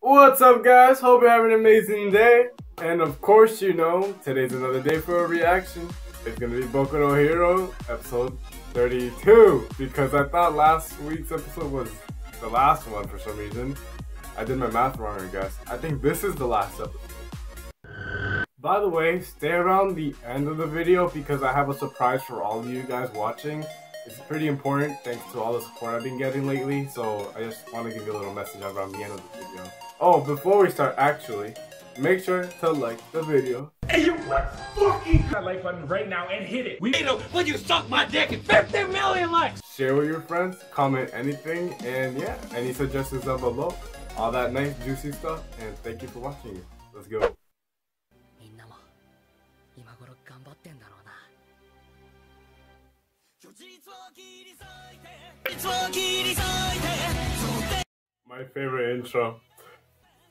What's up guys? Hope you're having an amazing day. And of course you know, today's another day for a reaction. It's gonna be Boku no Hero episode 32. Because I thought last week's episode was the last one for some reason. I did my math wrong I guess. I think this is the last episode. By the way, stay around the end of the video because I have a surprise for all of you guys watching. It's pretty important thanks to all the support I've been getting lately, so I just want to give you a little message around the end of the video. Oh, before we start, actually, make sure to like the video. And you like fucking that like button right now and hit it. We made him when you suck my dick and 50 million likes. Share with your friends, comment anything, and yeah, any suggestions down below. All that nice juicy stuff, and thank you for watching. Let's go. my favorite intro.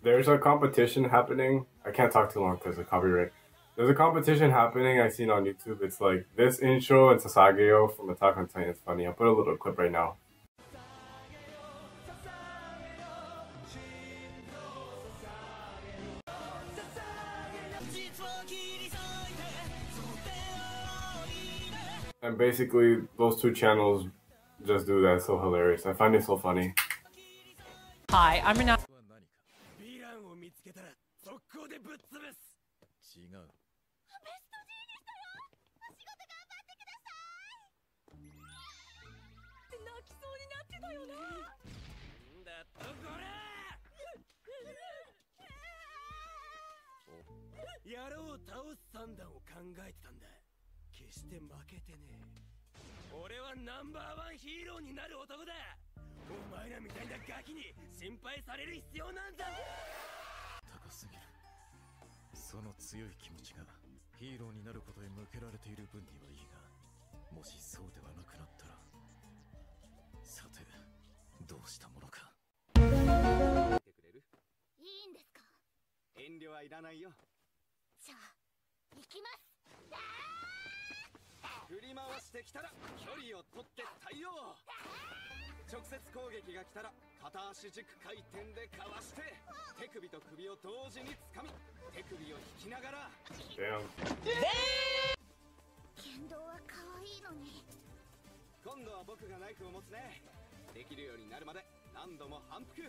There's a competition happening. I can't talk too long because of copyright. There's a competition happening I seen on YouTube. It's like this intro and Sasageyo from Attack on Titan. It's funny. I'll put a little clip right now. And basically, those two channels just do that. It's so hilarious. I find it so funny. Hi, I'm Renata. でぶっ潰す。違う。んだとこら野郎を倒す算段を考えてたんだ。決して負けてねえ。俺はナンバーワンヒーローになる男だ。お前らみたいなガキに心配される必要なんだ高すぎるその強い気持ちがヒーローになることへ向けられている分にはいいがもしそうではなくなったらさてどうしたものか。てくれるいいんですか？遠慮はいらないよ。じゃあ行きます。振り回してきたら距離を取って対応。直接攻撃が来たら片足軸回転でかわして手首と首を同時に掴み手首を引きながら.剣道は可愛いのに今度は僕がナイフを持つね。できるようになるまで何度も反復。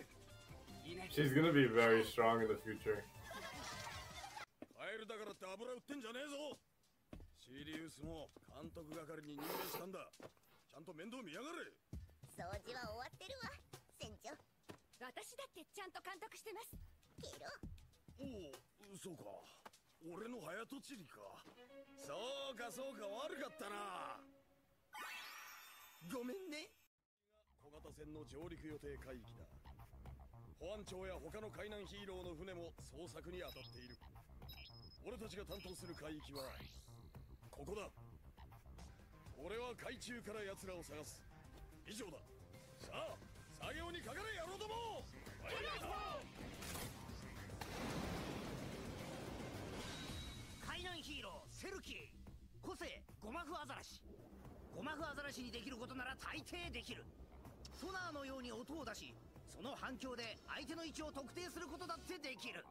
いいね。She's gonna be very strong in the future. カエルだからって油売ってんじゃねえぞ。シリウスも監督係に任命したんだ。ちゃんと面倒見やがれ。掃除は終わってるわ私だってちゃんと監督してます。ケロおおそうか。俺の早とちりか。そうかそうか悪かったな。ごめんね。小型船の上陸予定海域だ。保安庁や他の海難ヒーローの船も捜索に当たっている。俺たちが担当する海域はここだ。俺は海中から奴らを探す。以上だ。さあ。作業にかかれ野郎ども海難ヒーローセルキー個性ゴマフアザラシゴマフアザラシにできることなら大抵できるソナーのように音を出しその反響で相手の位置を特定することだってできる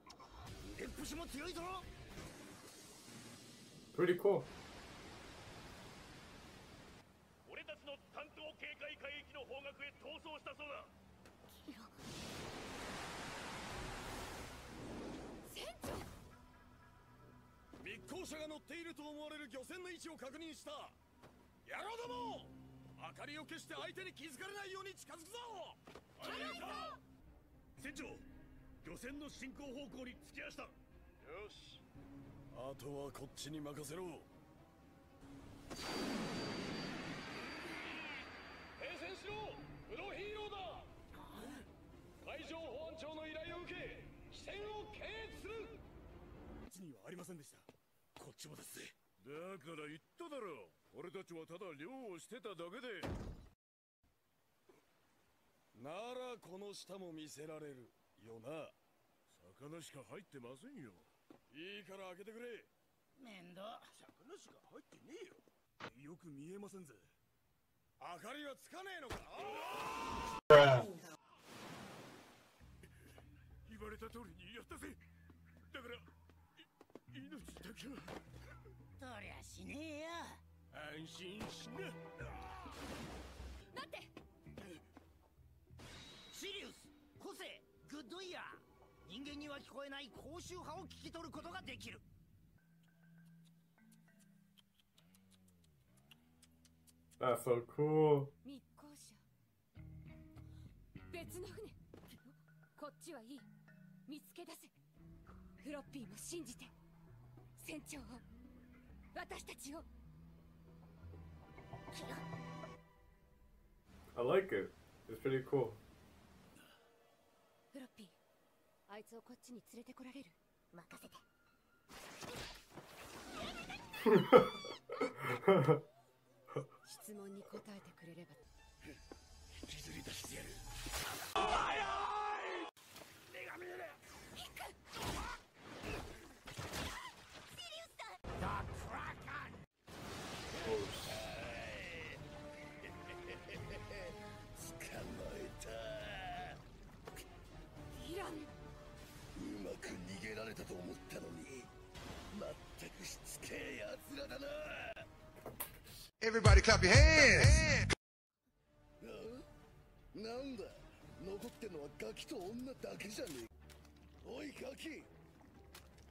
腕っぷしも強いぞ Pretty cool. 俺たちの担当警戒海域の方角へそうだ密航者が乗っていると思われる漁船の位置を確認した。野郎ども。明かりを消して相手に気づかれないように近づくぞ。船長漁船の進行方向に突き出した。よし。あとはこっちに任せろ。停船しろ。プロヒーローだ海上保安庁の依頼を受け視線を検閲する。こっちにはありませんでした。こっちもですぜ。だから言っただろ。俺たちはただ漁をしてただけで。ならこの下も見せられるよな。魚しか入ってませんよ。いいから開けてくれ。面倒。魚しか入ってねえよ。よく見えませんぜ。明かりはつかねえのかた通りにやったぜ。だからい命だけは。そりゃしねえよ。安心しな。待って。シリウス個性グッドイヤー。人間には聞こえない高周波を聞き取ることができる。That's so cool. 密航者。別の船。こっちはいい見つけ出せ。フロッピーも信じて。船長を。私たちを。I like it. It's pretty cool. フロッピーあいつをこっちに連れてこられる。任せて。質問に答えてくれれば。引きずり出してやる。捕 Everybody clap your hands. なんだ残ってんのはガキと女だけじゃねえおいガキ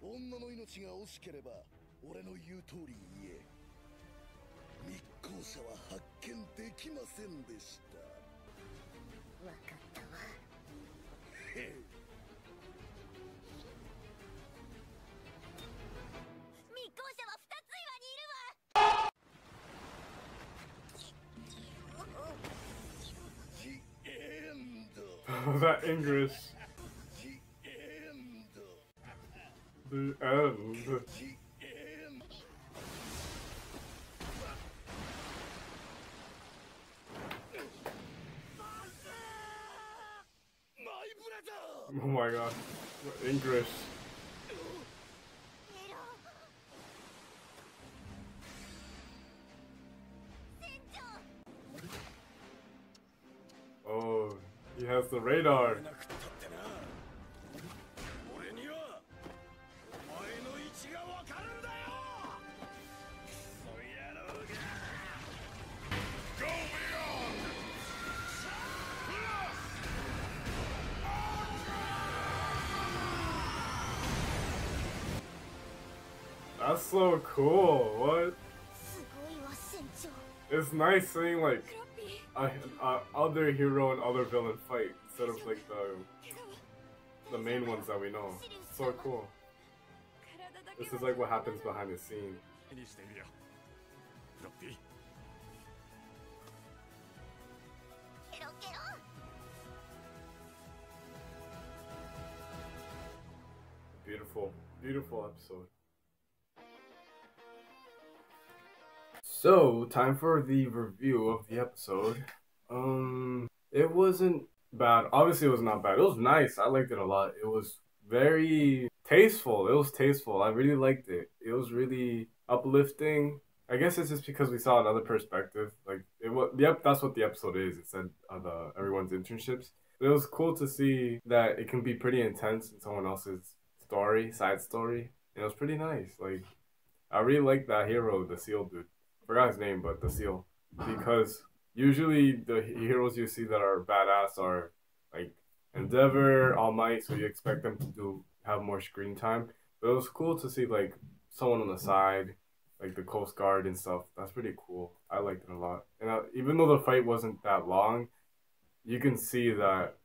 女の命が惜しければ俺の言う通り言え密航者は発見できませんでした分かったわ that Engrish. The end. Oh my god. Engrish. has the radar. That's so cool, what? It's nice seeing like a, a other hero and other villain fight instead of like the the main ones that we know. So cool. This is like what happens behind the scene. Beautiful, beautiful episode. So, time for the review of the episode. Um, it wasn't bad. Obviously, it was not bad. It was nice. I liked it a lot. It was very tasteful. It was tasteful. I really liked it. It was really uplifting. I guess it's just because we saw another perspective. Like it was. Yep, that's what the episode is. It said uh, everyone's internships. But it was cool to see that it can be pretty intense in someone else's story, side story. And it was pretty nice. Like I really like that hero, the seal dude. Forgot his name, but the seal. Because usually the heroes you see that are badass are like Endeavor, All Might, so you expect them to do have more screen time. But it was cool to see like someone on the side, like the Coast Guard and stuff. That's pretty cool. I liked it a lot. And uh, even though the fight wasn't that long, you can see that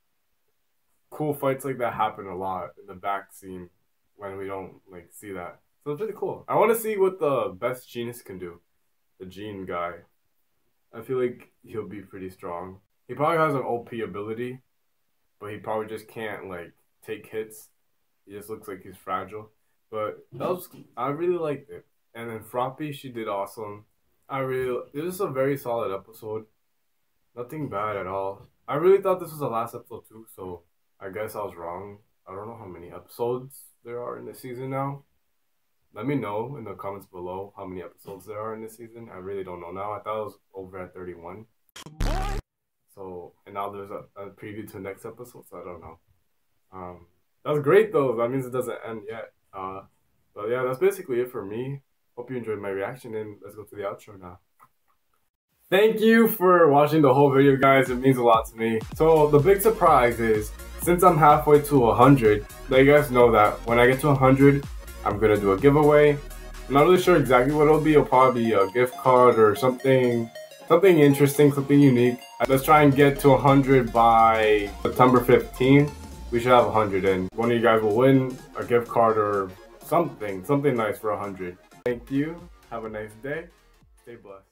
cool fights like that happen a lot in the back scene when we don't like see that. So it's pretty cool. I want to see what the Best Jeanist can do. The gene guy. I feel like he'll be pretty strong. He probably has an OP ability, but he probably just can't like take hits. He just looks like he's fragile. But that was I really liked it. And then Froppy, she did awesome. I really it was a very solid episode. Nothing bad at all. I really thought this was the last episode too, so I guess I was wrong. I don't know how many episodes there are in the season now. Let me know in the comments below how many episodes there are in this season. I really don't know now. I thought it was over at 31. So, and now there's a, a preview to the next episode, so I don't know. Um, That's great though. That means it doesn't end yet. Uh, but yeah, that's basically it for me. Hope you enjoyed my reaction and let's go to the outro now. Thank you for watching the whole video guys, it means a lot to me. So the big surprise is, since I'm halfway to 100, let you guys know that when I get to 100, I'm gonna do a giveaway. I'm not really sure exactly what it'll be, it'll probably be a gift card or something, something interesting, something unique. Let's try and get to 100 by September 15th. We should have 100 and one of you guys will win a gift card or something, something nice for 100. Thank you, have a nice day, stay blessed.